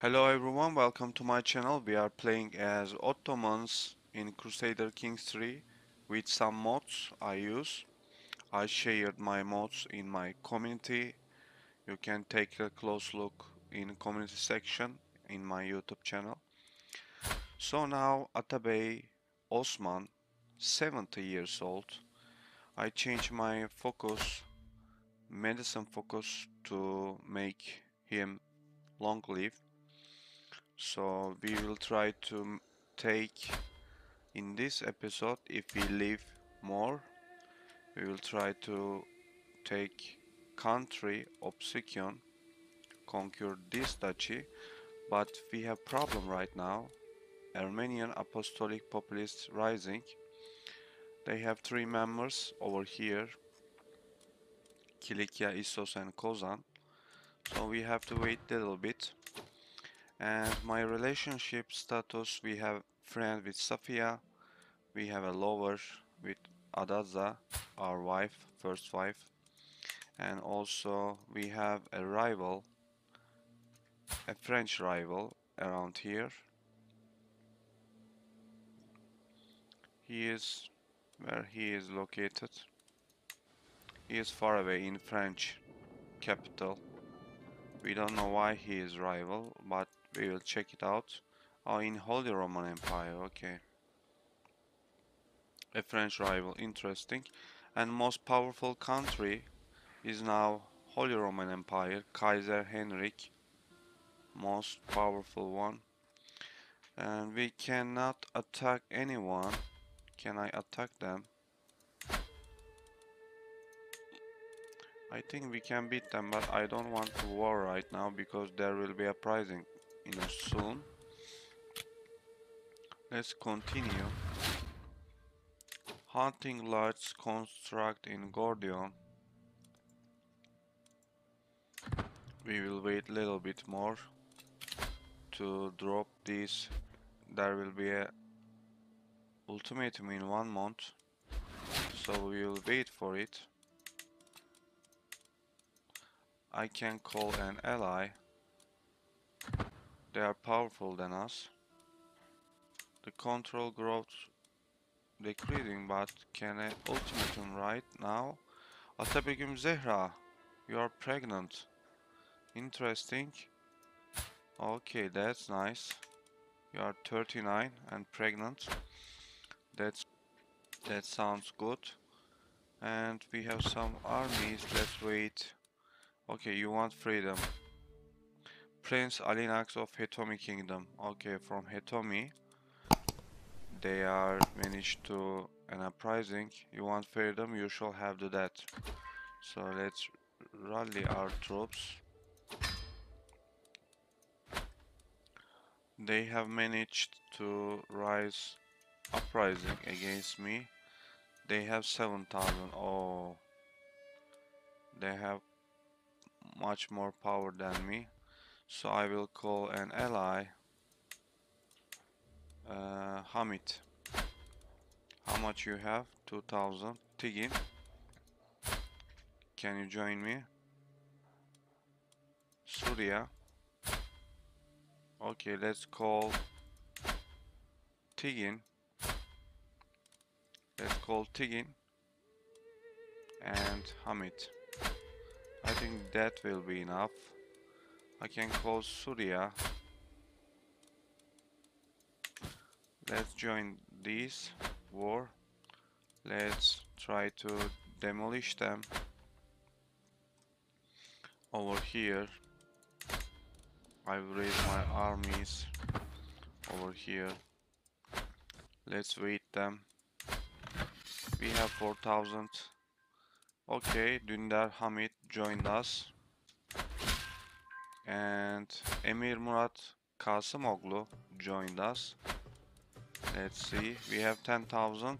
Hello everyone, welcome to my channel. We are playing as Ottomans in Crusader Kings 3 with some mods I use. I shared my mods in my community. You can take a close look in community section in my YouTube channel. So now Atabey Osman, 70 years old. I changed my focus, medicine focus to make him long live so we will try to take in this episode if we live more we will try to take country Opsikion conquer this duchy. But we have problem right now. Armenian Apostolic Populists rising. They have three members over here. Kilikia, Issos and Kozan. So we have to wait a little bit and my relationship status we have friend with Safia we have a lover with Adaza our wife first wife. And also we have a rival a French rival around here. He is where he is located. He is far away in French capital. We don't know why he is rival but we will check it out. Oh, in Holy Roman Empire, okay. A French rival, interesting. And most powerful country is now Holy Roman Empire, Kaiser Henrik. Most powerful one. And we cannot attack anyone. Can I attack them? I think we can beat them, but I don't want to war right now because there will be a pricing soon let's continue. Hunting large construct in Gordion we will wait a little bit more to drop this. There will be a ultimatum in one month so we will wait for it. I can call an ally they are powerful than us. The control growth decreasing but can I ultimatum right now? Atabegum Zehra, you are pregnant. Interesting. Okay, that's nice. You are 39 and pregnant. That's that sounds good. And we have some armies. Let's wait. Okay, you want freedom. Prince Alinax of Hetomi Kingdom. Okay, from Hetomi. They are managed to an uprising. You want freedom, you shall have the that. So let's rally our troops. They have managed to rise uprising against me. They have 7,000. Oh. They have much more power than me. So I will call an ally uh, Hamid. How much you have? 2000. Tigin. Can you join me? Surya. Okay, let's call Tigin. Let's call Tigin and Hamid. I think that will be enough. I can close Surya. Let's join this war. Let's try to demolish them over here. I will raise my armies over here. Let's wait them. We have 4000. Okay, Dündar Hamid joined us and Emir Murat Kasımoglu joined us. Let's see, we have 10,000.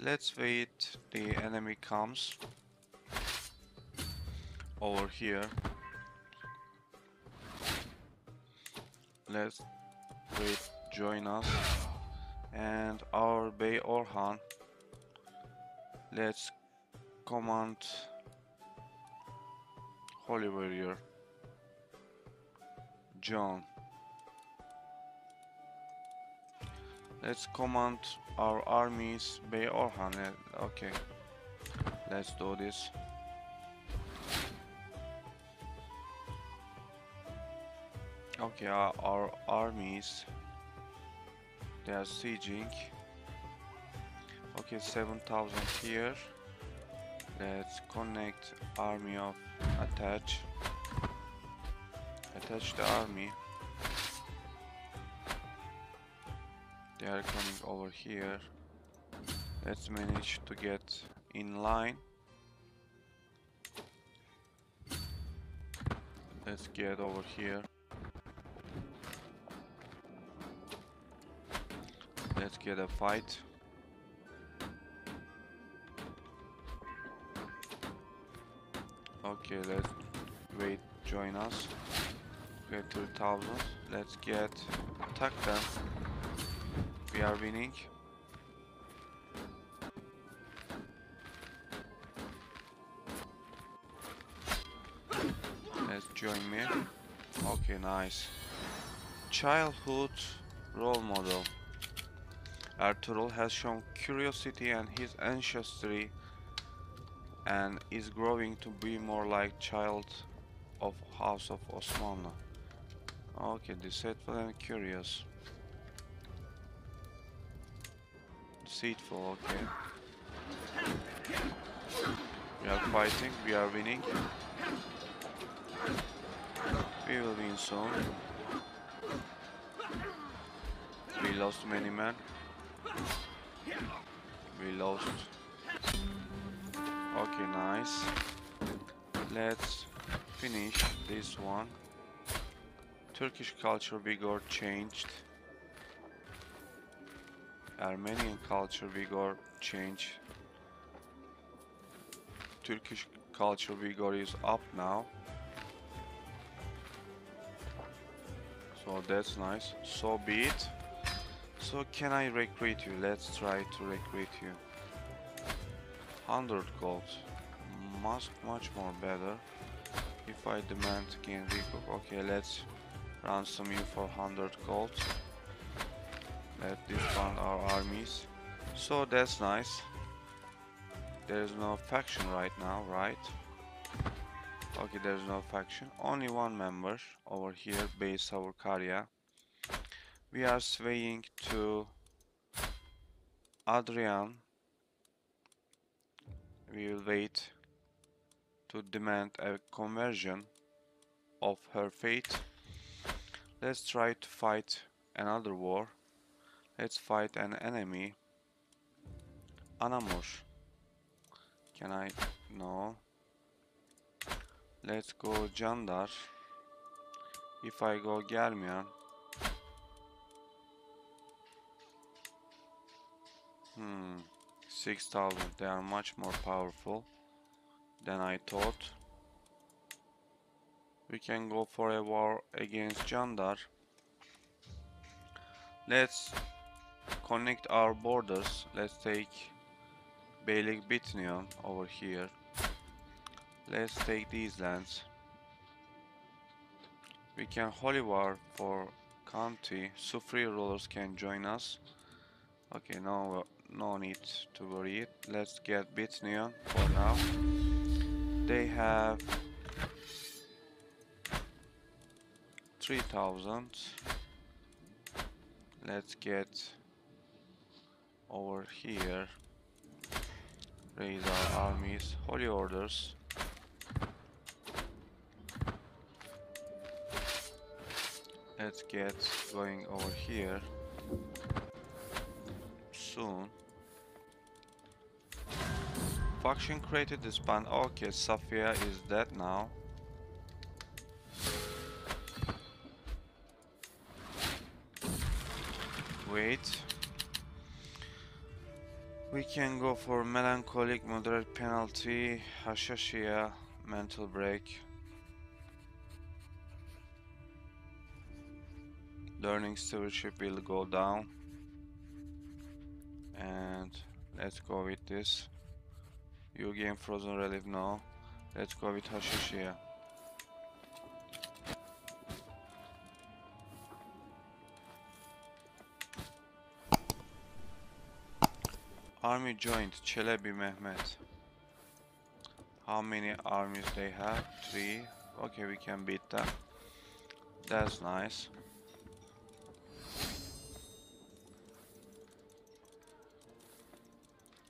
Let's wait the enemy comes over here. Let's wait, join us. And our Bey Orhan. Let's command Holy Warrior. John. Let's command our armies Bey Orhan. Okay. Let's do this. Okay, our, our armies they are sieging. Okay, 7000 here. Let's connect army of attach. Attach the army. They are coming over here. Let's manage to get in line. Let's get over here. Let's get a fight. Okay, let's wait, join us. Okay, 3000. Let's get attack them. We are winning. Let's join me. Okay, nice. Childhood role model. Ertuğrul has shown curiosity and his ancestry and is growing to be more like child of House of Osmanlı. Ah, okay, deceitful and curious. Deceitful, okay. We are fighting, we are winning. We will win soon. We lost many men. We lost. Okay, nice. Let's finish this one. Turkish culture vigor changed. Armenian culture vigor changed. Turkish culture vigor is up now. So that's nice. So be it. So can I recruit you? Let's try to recruit you. 100 gold. Much, much more better. If I demand recook. Okay, let's ransom you for 100 gold. Let disband our armies. So that's nice. There's no faction right now, right? Okay, there's no faction. Only one member over here, base our Karya. We are swaying to Adrian. We will wait to demand a conversion of her fate. Let's try to fight another war. Let's fight an enemy. Anamur. Can I? No. Let's go Jandar. If I go Germian. Hmm. 6000. They are much more powerful than I thought. We can go for a war against Jandar. Let's connect our borders. Let's take Beylik Bitnion over here. Let's take these lands. We can holy war for county. Sufri rulers can join us. Okay, no, no need to worry it. Let's get Bitnion for now. They have 3000. Let's get over here. Raise our armies, holy orders. Let's get going over here soon. Faction created this band. Okay, Safia is dead now. Wait. We can go for melancholic, moderate penalty, Hashishiyah, mental break. Learning stewardship will go down. And let's go with this. You gain frozen relief now. Let's go with Hashishiyah. Army joined Çelebi Mehmet. How many armies they have? Three. Okay, we can beat them. That's nice.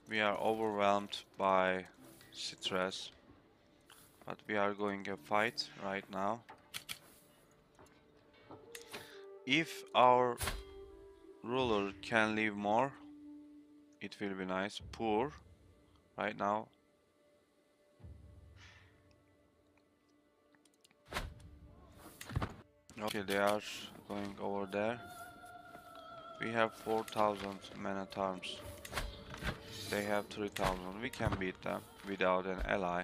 We are overwhelmed by stress. But we are going a fight right now. If our ruler can leave more, it will be nice. Poor, right now. Okay, they are going over there. We have 4,000 men at arms. They have 3,000. We can beat them without an ally.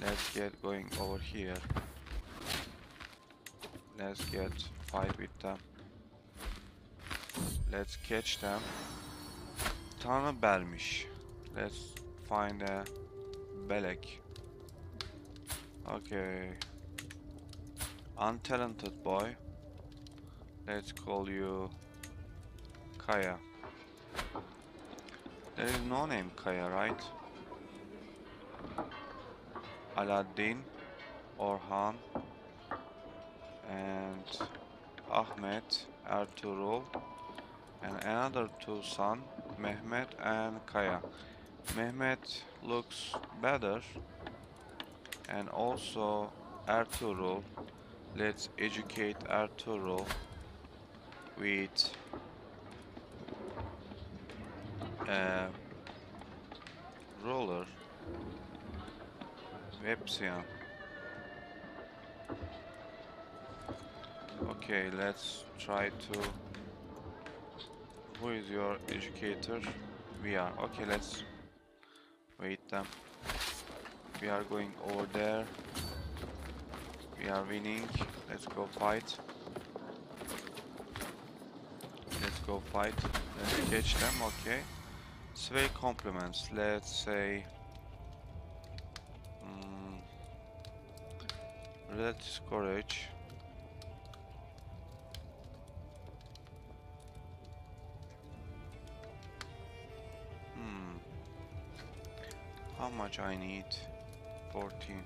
Let's get going over here. Let's get fight with them. Let's catch them. Tanrı belmiş. Let's find a Belek. Okay. Untalented boy. Let's call you Kaya. There is no name Kaya, right? Aladdin, Orhan, and Ahmet, Ertuğrul, and another two son, Mehmet and Kaya. Mehmet looks better, and also Ertuğrul. Let's educate Ertuğrul with a roller Websian. Okay, let's try to... Who is your educator? We are. Okay, let's wait them. We are going over there. We are winning. Let's go fight. Let's go fight. Let's catch them. Okay. Sway compliments. Let's say mm, Let's courage. Much I need? 14.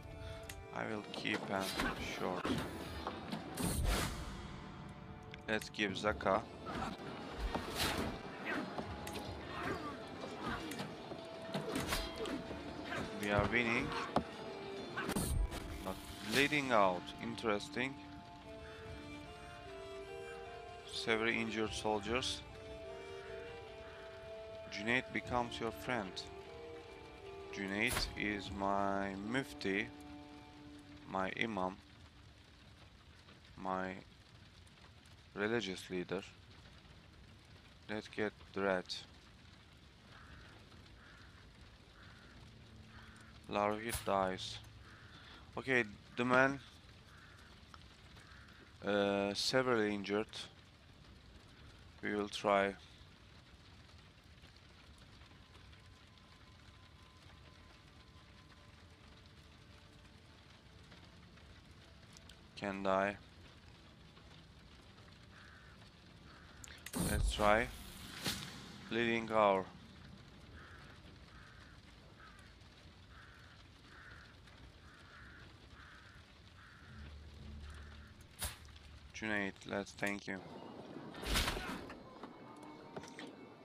I will keep and short. Let's give Zaka. We are winning but bleeding out. Interesting. Several injured soldiers. Junaid becomes your friend. Junaid is my mufti, my imam, my religious leader. Let's get the Dread. Larvit dies. Okay, the man uh, severely injured. We will try. Can die. Let's try. Bleeding hour. Junaid, let's thank you.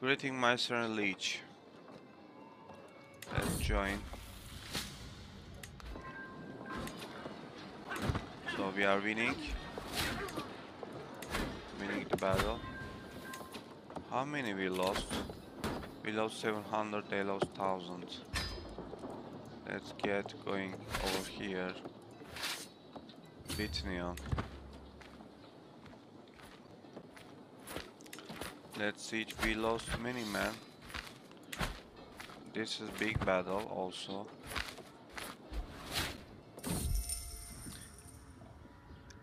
Greeting Master and Leech. Let's join. We are winning. Winning the battle. How many we lost? We lost 700, they lost 1000. Let's get going over here. Bitneon. Let's see, if we lost many men. This is big battle also.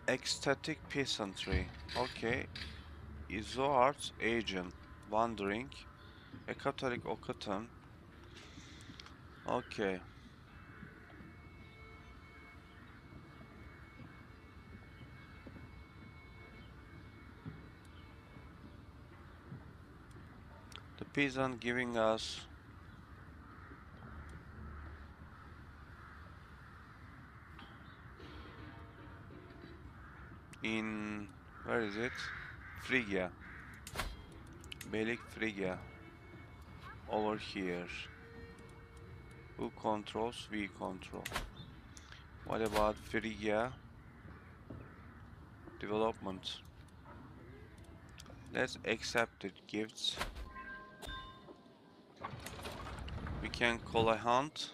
Ecstatic peasantry. Okay. Izoart's agent. Wandering. A Catholic. Okay. The peasant giving us in where is it? Phrygia. Belik Phrygia. Over here. Who controls? We control. What about Phrygia? Development. Let's accept the gifts. We can call a hunt.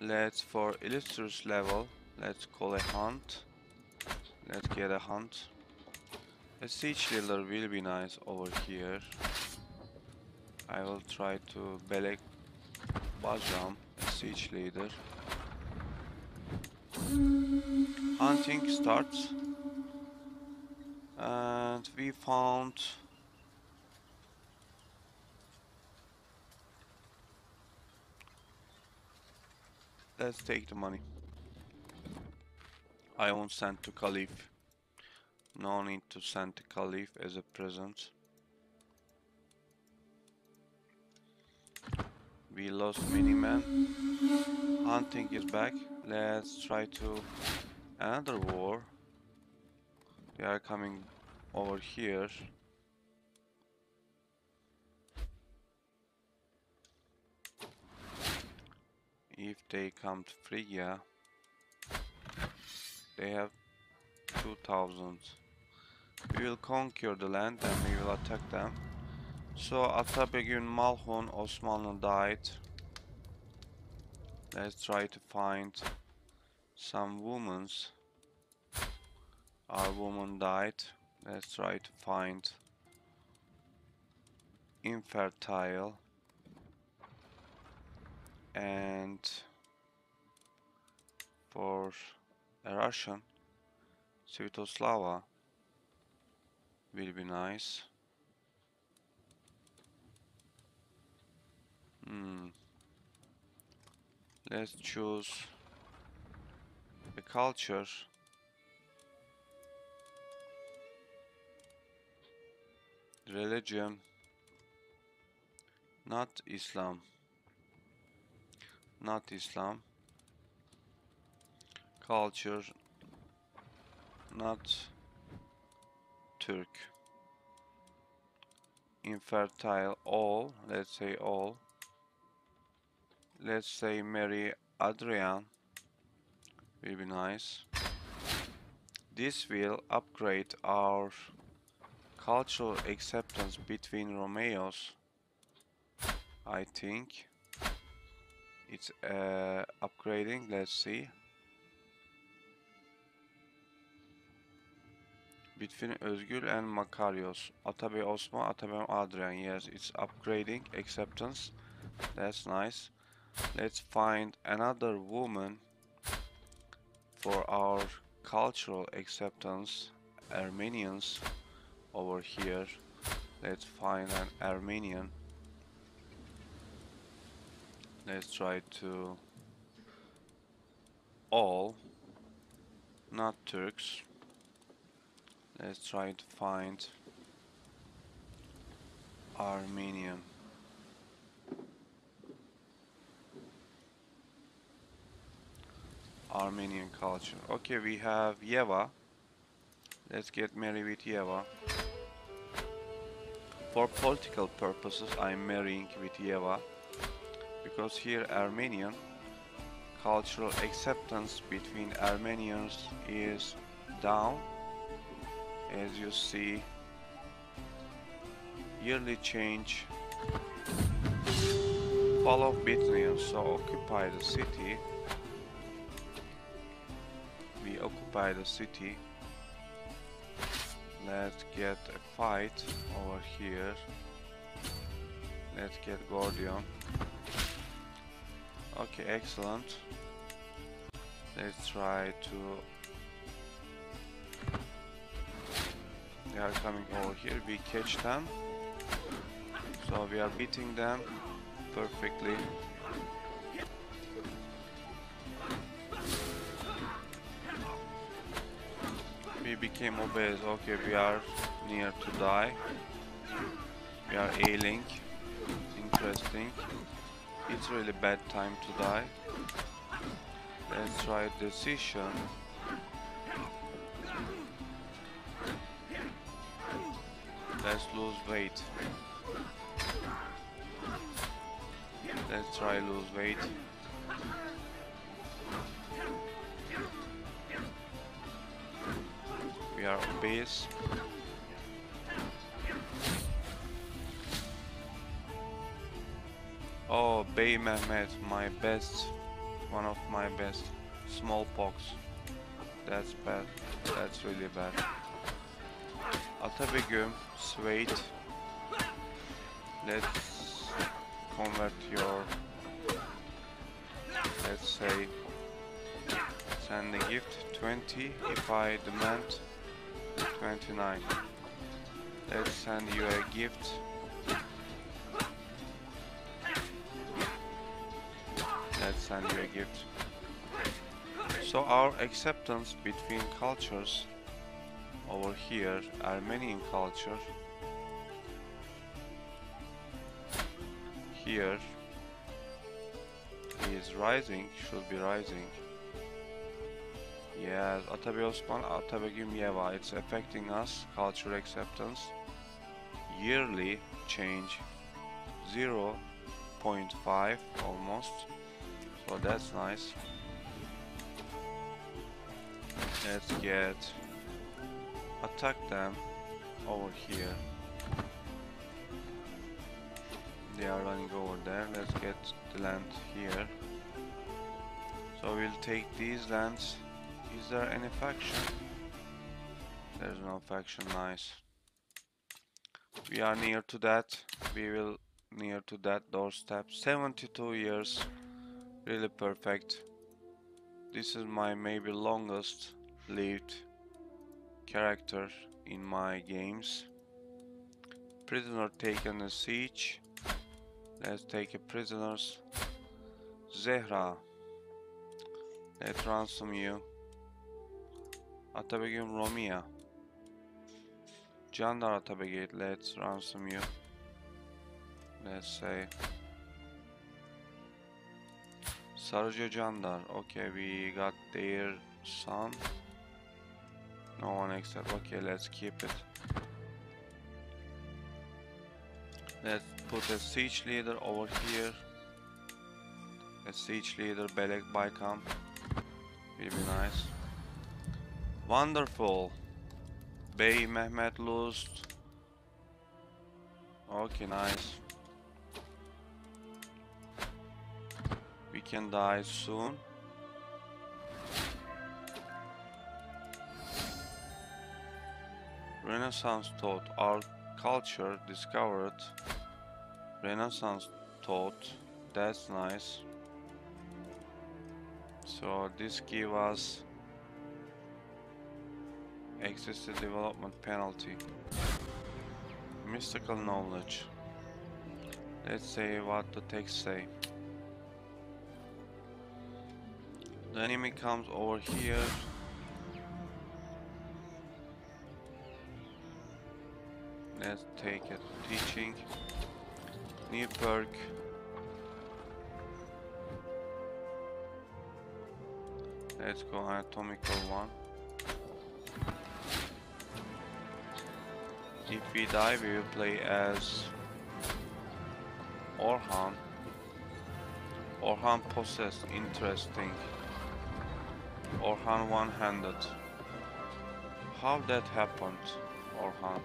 Let's for illustrious level. Let's call a hunt. Let's get a hunt. A siege leader will be nice over here. I will try to Belek Bajram, a siege leader. Hunting starts. And we found Let's take the money. I won't send to Caliph. No need to send to Caliph as a present. We lost Miniman. Hunting is back. Let's try to another war. They are coming over here. If they come to Phrygia, they have 2000. We will conquer the land and we will attack them. So Atabegün Malhun Osmanlı died. Let's try to find some women's. Our woman died. Let's try to find infertile and for a Russian Svetoslava will be nice. Hmm. Let's choose a culture. Religion. Not Islam. Not Islam. Culture. Not Turk. Infertile all. Let's say all let's say marry Adrian will be nice this will upgrade our cultural acceptance between Romeos I think it's uh, upgrading let's see between Özgül and Makarios. Atabey Osman Atabey Adrian. Yes it's upgrading acceptance. That's nice. Let's find another woman for our cultural acceptance. Armenians over here. Let's find an Armenian. Let's try to all not Turks let's try to find Armenian Armenian culture. Okay, we have Yeva. Let's get married with Yeva. For political purposes, I'm marrying with Yeva. Because here Armenian cultural acceptance between Armenians is down. As you see, yearly change. Fall of Bithynia, so occupy the city we occupy the city. Let's get a fight over here. Let's get Gordion. Okay, excellent. Let's try to... They are coming over here, we catch them. So we are beating them perfectly. We became obese. Okay, we are near to die. We are ailing. interesting. It's really bad time to die. Let's try decision. Let's lose weight. Let's try lose weight. We are obese. Oh, Bey Mehmet, my best, one of my best. Smallpox. That's bad. That's really bad. Atabegum, Swait. Let's convert your, let's say, send a gift 20 if I demand 29. Let's send you a gift let's send you a gift. So our acceptance between cultures over here, Armenian culture, here is rising, should be rising. Yes, Atabey Osman, it's affecting us, cultural acceptance. Yearly change 0.5 almost. So that's nice. Let's get attack them over here. They are running over there. Let's get the land here. So we'll take these lands. Is there any faction? There's no faction, nice. We are near to that. We will near to that doorstep. 72 years. Really perfect. This is my maybe longest lived character in my games. Prisoner taken a siege. Let's take a prisoners. Zehra. Let's ransom you. Atabegum Romia. Jandar Atabegate, let's ransom you. Let's say. Sarıca Jandar. Okay, we got their son. No one except. Okay, let's keep it. Let's put a siege leader over here. A siege leader, Belek Baykam. Will be nice. Wonderful. Bey Mehmet lost. Okay, nice. We can die soon. Renaissance taught our culture discovered. Renaissance taught. That's nice. So this give us excessive development penalty. Mystical knowledge. Let's say what the text say. The enemy comes over here. Take a teaching. New perk. Let's go anatomical one. If we die, we will play as Orhan. Orhan possessed, interesting. Orhan one-handed. How that happened, Orhan?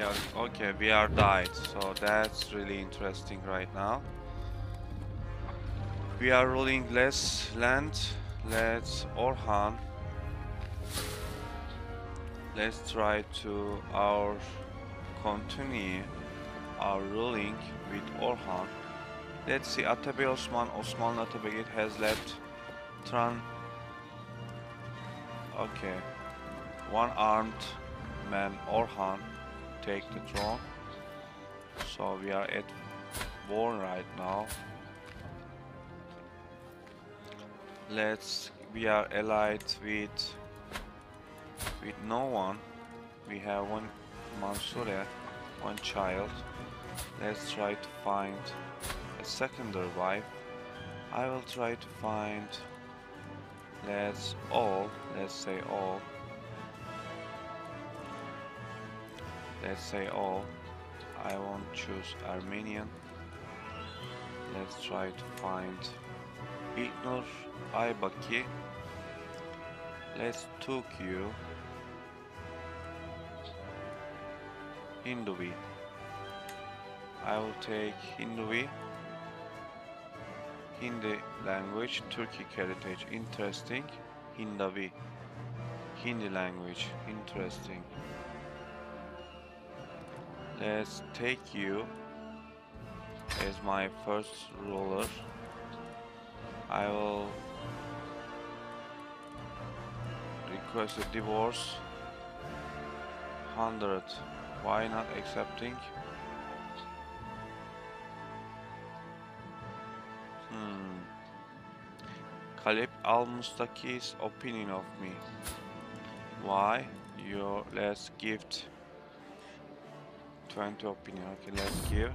Yeah, okay, we are died, so that's really interesting right now. We are ruling less land. Let's Orhan. Let's try to our continue our ruling with Orhan. Let's see, Atabey Osman, Osman Atabey has left Tran. Okay, one armed man Orhan take the throne. So we are at war right now. Let's we are allied with with no one. we have one Mansouriya, one child. Let's try to find a secondary wife. I will try to find, let's all, let's say all. Let's say all. I won't choose Armenian. Let's try to find İlknur Aybaki. Let's Tokyo. Hinduvi. I will take Hinduvi. Hindi language, Turkic heritage, interesting. Hindavi. Hindi language, interesting. Let's take you as my first ruler. I will request a divorce. 100. Why not accepting? Hmm. Caliph Al-Mustaki's opinion of me. Why? Your last gift. 20 opinion. Okay, let's give.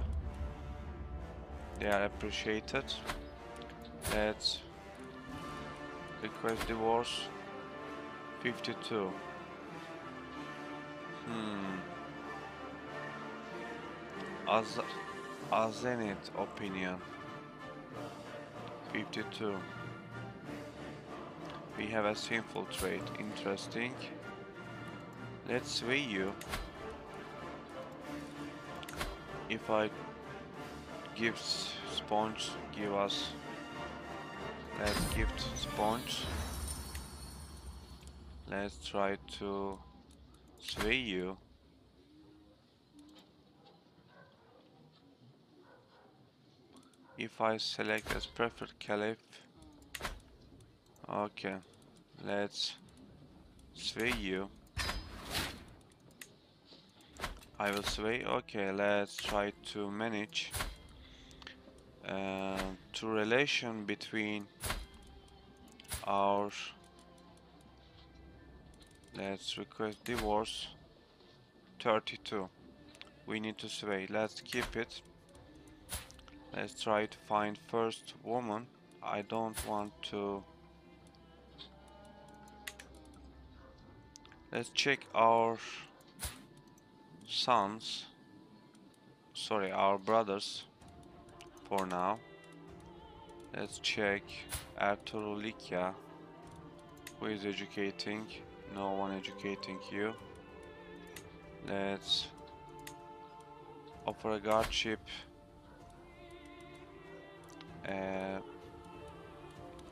They are appreciated. Let's request divorce. 52. Hmm. Az Azenit opinion. 52. We have a sinful trait. Interesting. Let's see you. If I give sponge, give us. Let's gift sponge. Let's try to sway you. If I select as preferred caliph, okay, let's sway you. I will sway. Okay, let's try to manage uh, to relation between our. Let's request divorce. 32. We need to sway. Let's keep it. Let's try to find first woman. I don't want to. Let's check our sons, sorry, our brothers for now. Let's check Ertuğrul Likya, who is educating, no one educating you. Let's offer a guardship. Uh,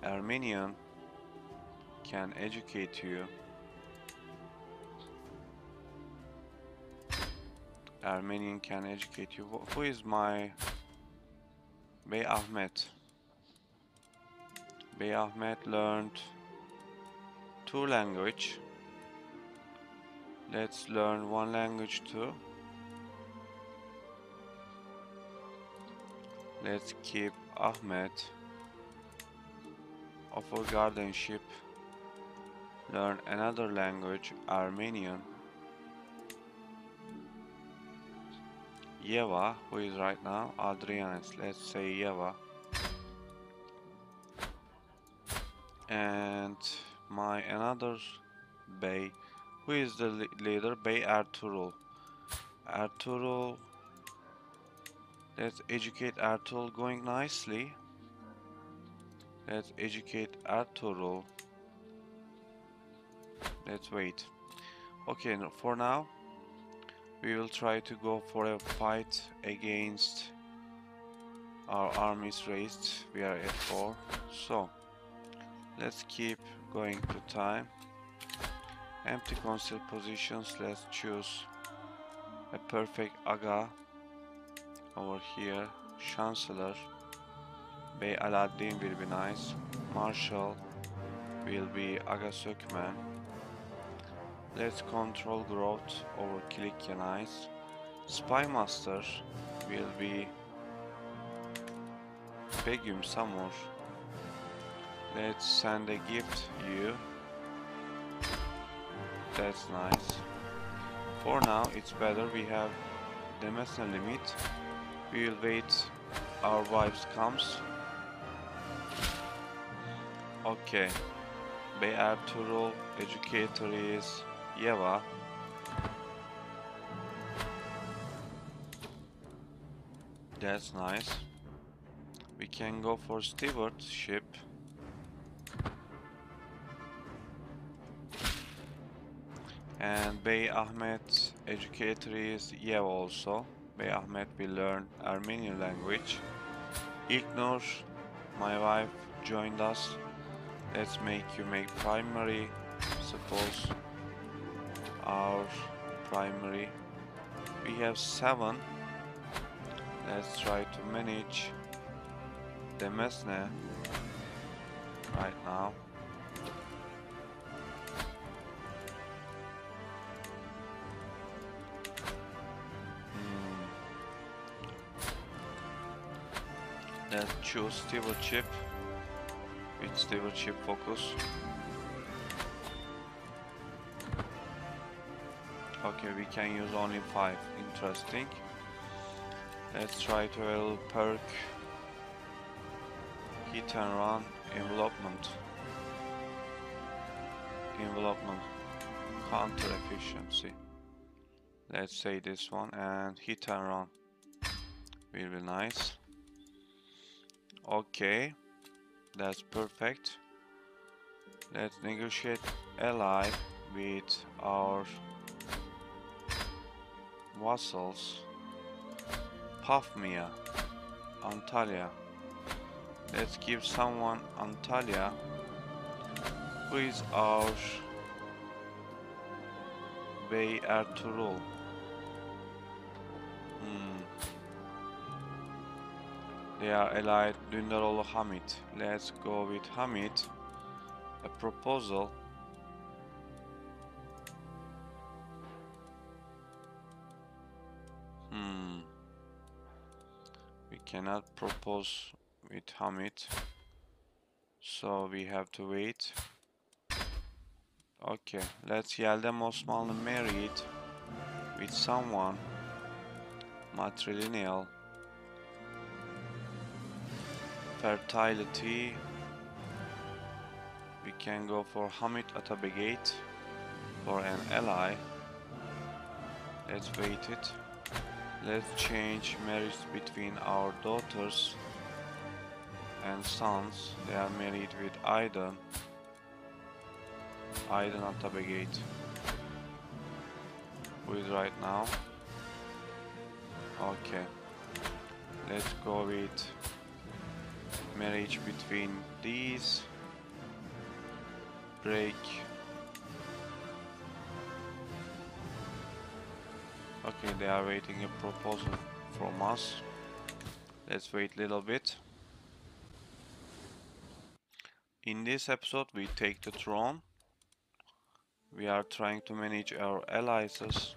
Armenian can educate you. Armenian can educate you. Who is my Bey Ahmed? Bey Ahmed learned two language. Let's learn one language too. Let's keep Ahmet. Offer guardianship. Learn another language, Armenian. Yeva, who is right now Adrianis. Let's say Yeva. And my another Bey, who is the le leader? Bey Ertuğrul. Ertuğrul. Let's educate Ertuğrul going nicely. Let's educate Ertuğrul. Let's wait. Okay, for now, we will try to go for a fight against our armies raised. We are at 4 so let's keep going to time. Empty council positions. Let's choose a perfect aga over here. Chancellor Bey Aladdin will be nice. Marshal will be aga sökmen Let's control growth over Kilikya Nice. Spy Master will be Begum Samur. Let's send a gift you. That's nice. For now, it's better we have Demesne limit. We will wait our wives comes. Okay. Bey Ertuğrul educator is Yeva. That's nice. We can go for stewardship. And Bey Ahmet educator is Yev also. Bey Ahmet will learn Armenian language. Ignore my wife joined us. Let's make you make primary. Suppose our primary. We have seven. Let's try to manage Demesne right now. Hmm. Let's choose stewardship with stewardship focus. Okay, we can use only five. Interesting. Let's try to will perk hit and run envelopment. Envelopment counter efficiency. Let's say this one and hit and run. Will be nice. Okay, that's perfect. Let's negotiate ally with our vassals. Pafmia, Antalya. Let's give someone Antalya who is our Bey Ertuğrul. Hmm. They are allied Dündaroğlu Hamid. Let's go with Hamid. A proposal. Cannot propose with Hamid. So we have to wait. Okay, let's Yeldem Osmanlı married with someone matrilineal fertility we can go for Hamid Atabegate for an ally let's wait it let's change marriage between our daughters and sons. They are married with Aydın Aydın Atabegate who is right now? Okay. Let's go with marriage between these. Break okay they are waiting a proposal from us. Let's wait a little bit. In this episode we take the throne. We are trying to manage our allies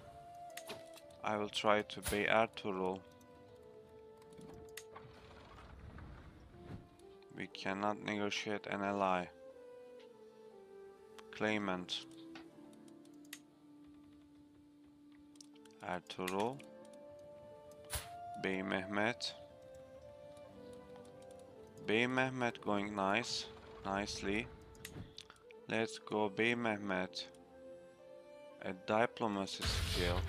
I will try to Bey Ertuğrul We cannot negotiate an ally. Claimant. Ertuğrul. Bey Mehmet. Bey Mehmet going nice. Nicely. Let's go Bey Mehmet. A diplomacy skill.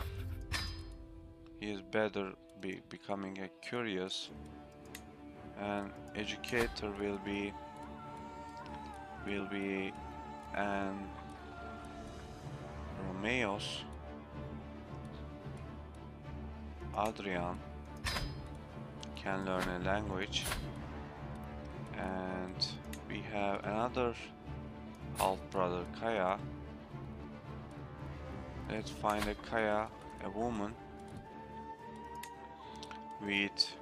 He is better be becoming a curious and educator will be will be an Romeos Adrian can learn a language and we have another half brother Kaya let's find a Kaya a woman with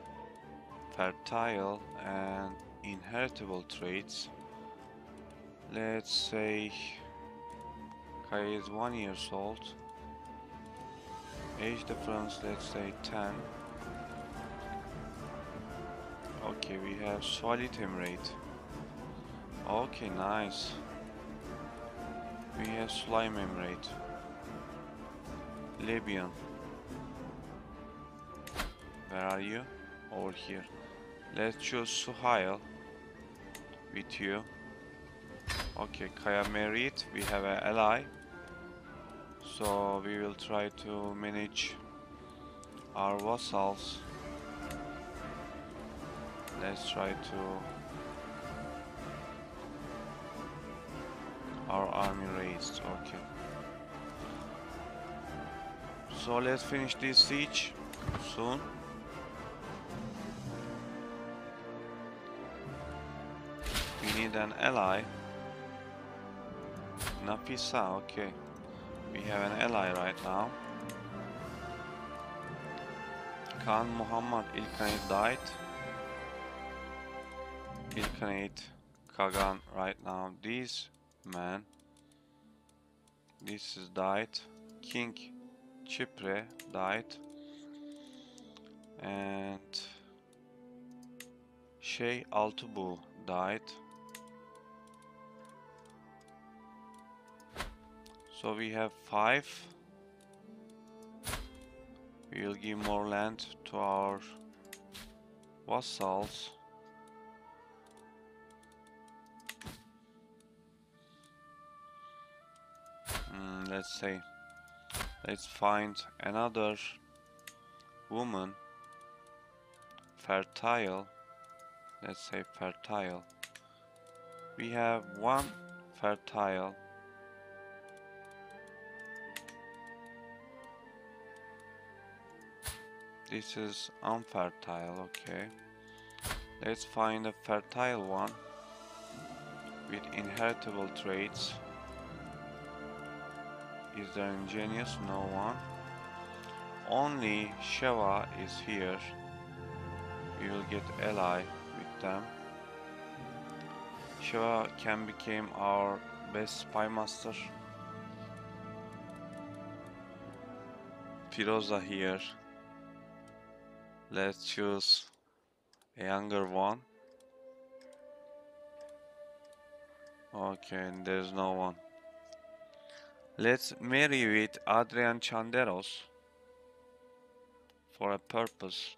fertile and inheritable traits. Let's say Kaya is one years old. Age difference, let's say 10. Okay, we have solid rate. Okay, nice. We have slime rate. Libyan. Where are you? Over here. Let's choose Suhail with you. Okay, Kaya married. We have an ally. So we will try to manage our vassals. Let's try to our army raised. Okay. So let's finish this siege soon. We need an ally. Nafisa, okay. We have an ally right now. Khan Muhammad Ilkhanate died. Ilkhanate Kagan right now. These men. This is died. King Chipre died. And Şey Altubu died. So we have five. We will give more land to our vassals. Mm, let's say, let's find another woman, fertile. Let's say fertile. We have one fertile This is unfertile, okay. Let's find a fertile one with inheritable traits. Is there ingenious? No one. Only Sheva is here. We will get ally with them. Sheva can become our best spy master. Firoza here. Let's choose a younger one. Okay, there's no one. Let's marry with Adrian Chanderos for a purpose.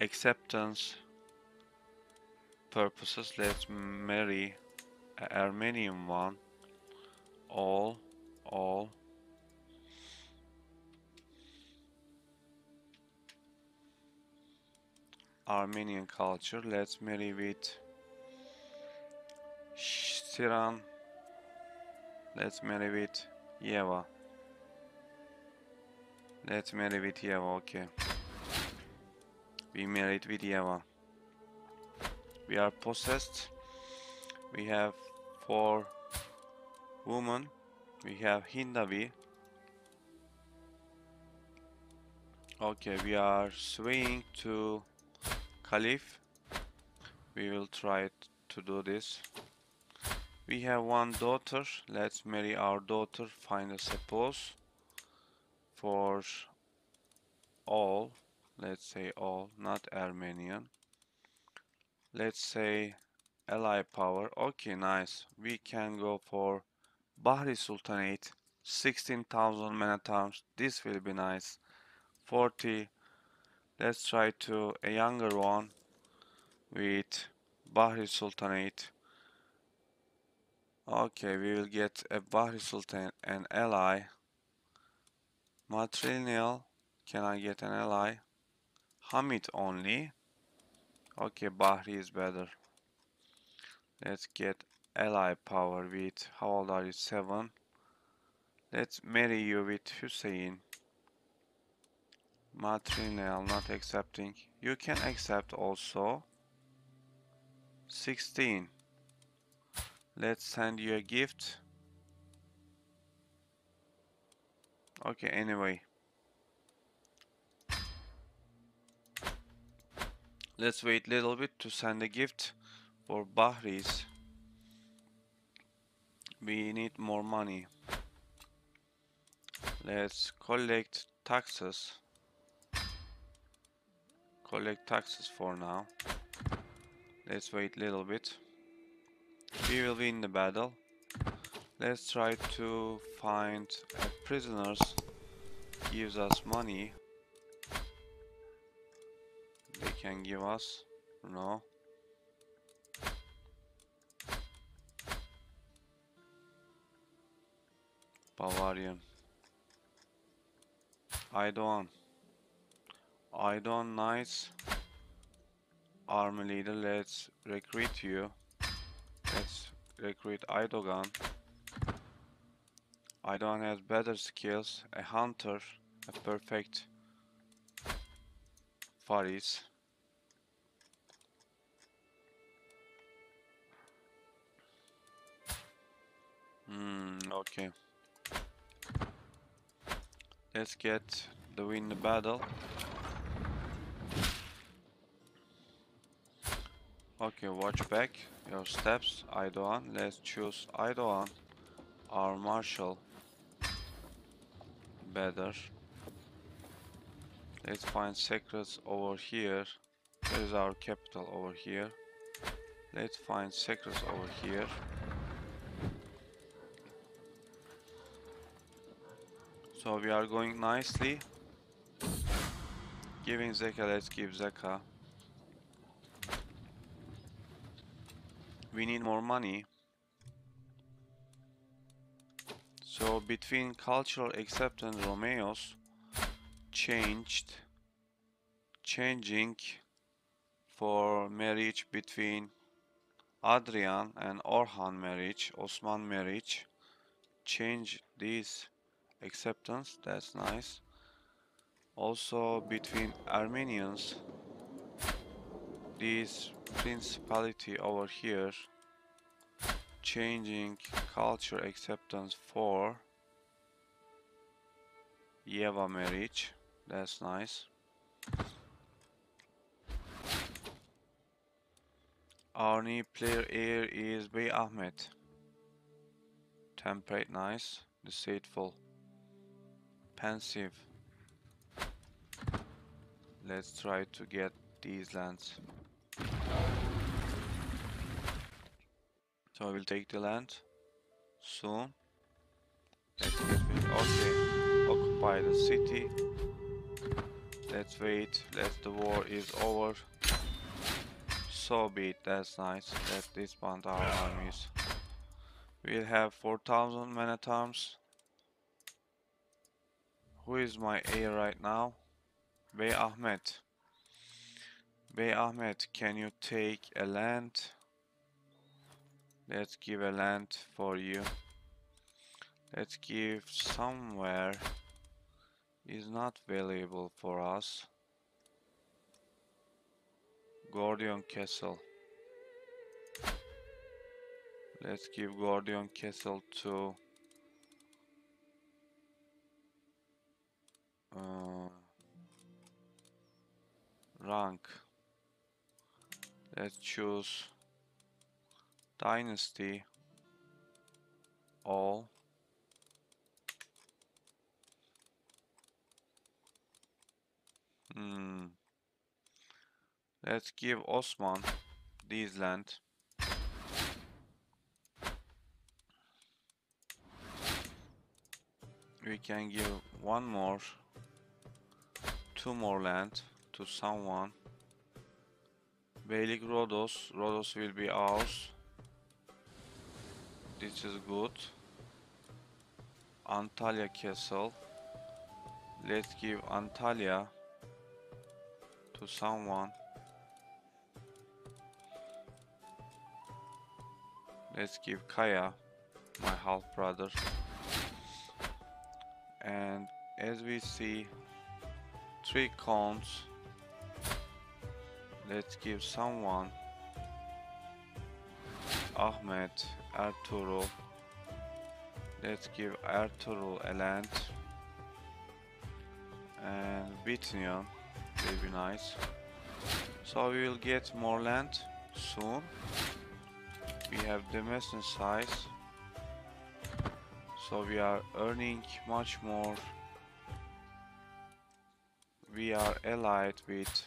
Acceptance purposes, let's marry an Armenian one. All, all. Armenian culture. Let's marry with Siran. Let's marry with Yeva. Let's marry with Yeva, okay. We married with Yeva. We are possessed. We have four women. We have Hindavi. Okay, we are swaying to Caliph. We will try to do this. We have one daughter. Let's marry our daughter. Find a suppose for all. Let's say all, not Armenian. Let's say ally power. Okay, nice. We can go for Bahri Sultanate. 16,000 man at arms. This will be nice. 40 Let's try to a younger one with Bahri Sultanate. Okay, we will get a Bahri Sultan, an ally. Matrilineal, can I get an ally? Hamid only. Okay, Bahri is better. Let's get ally power with, how old are you, 7. Let's marry you with Hussein. Matrilineal not accepting. You can accept also. 16. Let's send you a gift. Okay, anyway. Let's wait a little bit to send a gift for Bahris. We need more money. Let's collect taxes collect taxes for now. Let's wait a little bit. We will win the battle. Let's try to find prisoners gives us money. They can give us no. Bavarian. Aydoğan. Aydoğan Knights. Army leader, let's recruit you. Let's recruit Aydogan. Aydogan has better skills, a hunter, a perfect Faris. Hmm, okay. Let's get the win the battle. Okay, watch back your steps, Aydoğan. Let's choose Aydoğan, our marshal. Better. Let's find secrets over here. There is our capital over here. Let's find secrets over here. So we are going nicely. Giving Zeka, let's give Zeka. We need more money. So between cultural acceptance Romeos changed changing for marriage between Adrian and Orhan marriage, Osman marriage change these acceptance that's nice also between Armenians this principality over here changing culture acceptance for Yeva marriage. That's nice. Our new player here is Bey Ahmed. Temperate nice. Deceitful. Pensive. Let's try to get these lands. So I will take the land soon. Let's get okay. Occupy the city. Let's wait. Let the war is over. So be it. That's nice. Let this band our armies. We'll have 4,000 men at arms. Who is my heir right now? Bey Ahmed. Bey Ahmed, can you take a land? Let's give a land for you. Let's give somewhere is not valuable for us. Gordion Castle. Let's give Gordion Castle to uh, rank let's choose dynasty all hmm let's give Osman this land we can give one more two more land to someone. Beylik Rhodos. Rhodos will be ours. This is good. Antalya Castle. Let's give Antalya to someone. Let's give Kaya, my half brother. And as we see, three cones. Let's give someone Ahmed Ertuğrul. Let's give Arturo a land and Bithynion will be nice. So we will get more land soon. We have the Demesne size. So we are earning much more we are allied with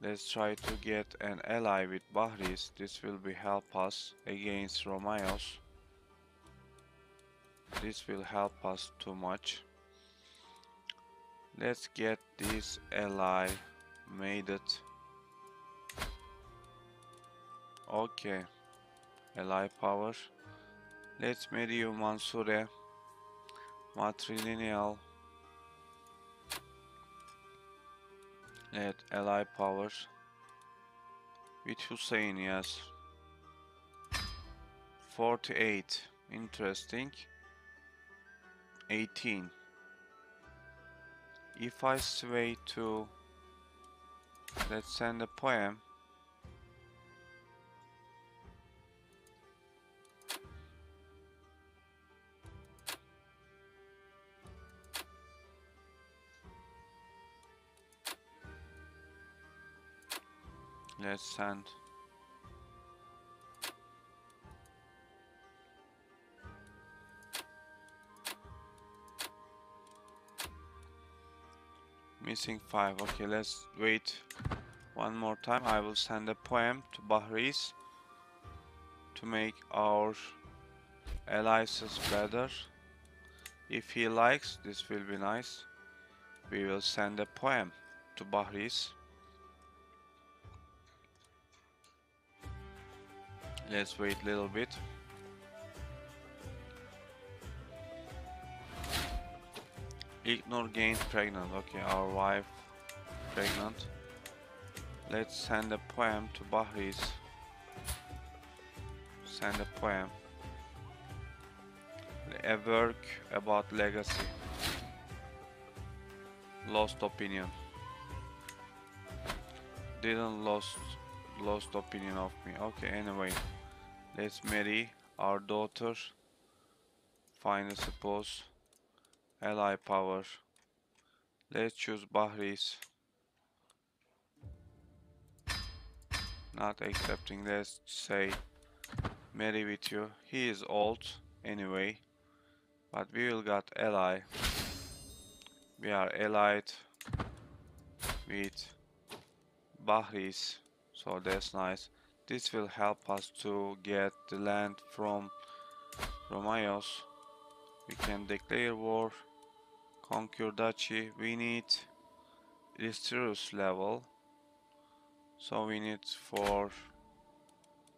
let's try to get an ally with Bahris. This will be help us against Romaeus this will help us too much. Let's get this ally made. It okay. Ally power. Let's marry you Mansoure eh? matrilineal let ally power with Hussein yes. 48 interesting. 18 if I sway to let's send a poem let's send Missing 5. Okay, let's wait one more time. I will send a poem to Bahris to make our alliances better. If he likes, this will be nice. We will send a poem to Bahris. Let's wait a little bit. Ignore gained pregnant. Okay, our wife pregnant. Let's send a poem to Bahris. Send a poem. A work about legacy. Lost opinion. Didn't lost lost opinion of me. Okay, anyway. Let's marry our daughter. Find a spouse. Ally power. Let's choose Bahris. Not accepting, let's say marry with you. He is old anyway. But we will got ally. We are allied with Bahris. So that's nice. This will help us to get the land from Romaios. We can declare war Conquer Duchy, we need Listerus level. So we need for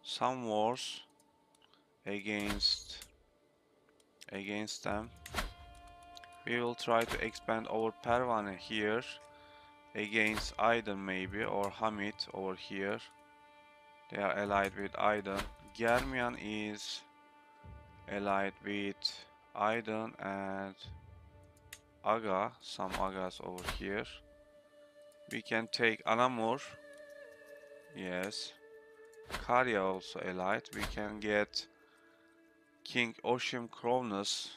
some wars against against them. We will try to expand our Pervane here against Aydın maybe or Hamid over here. They are allied with Aydın. Germian is allied with Aydın and Aga, some Agas over here. We can take Anamur. Yes. Karya also allied. We can get King Oshim Cronus.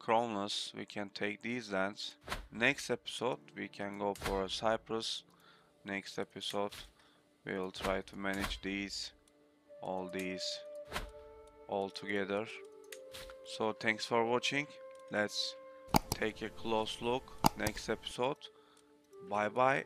Cronus, we can take these lands. Next episode, we can go for Cyprus. Next episode, we will try to manage these, all these, all together. So thanks for watching. Let's take a close look next episode. Bye bye.